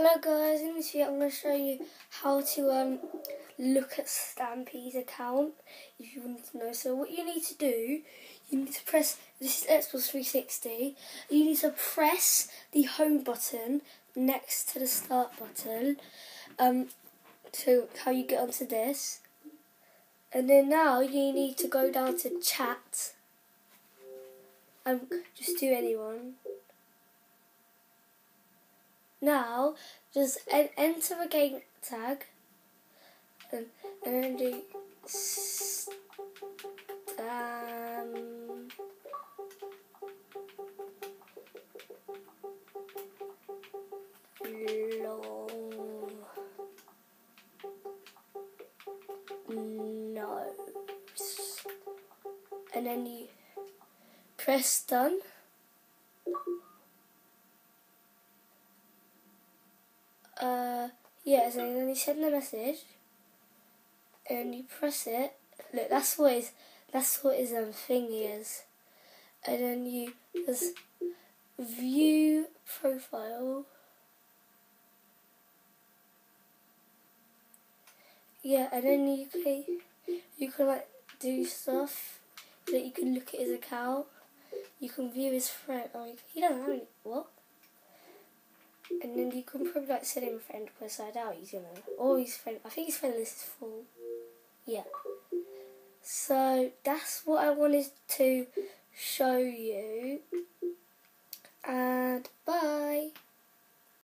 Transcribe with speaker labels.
Speaker 1: Hello guys, in this video I'm going to show you how to um, look at Stampy's account if you want to know. So what you need to do, you need to press, this is Xbox 360, you need to press the home button next to the start button, um, so how you get onto this. And then now you need to go down to chat and just do anyone. Now, just en enter a game tag and, and then do um, no and then you press done uh, yeah, so then you send the message and you press it. Look, that's what his that's what his um thing is, and then you just view profile. Yeah, and then you can you can like do stuff that you can look at his account. You can view his friend. Oh, he doesn't have any. What? And then you can probably like send him a friend request. I doubt he's gonna. Or his friend. I think his friend list is full. Yeah. So that's what I wanted to show you.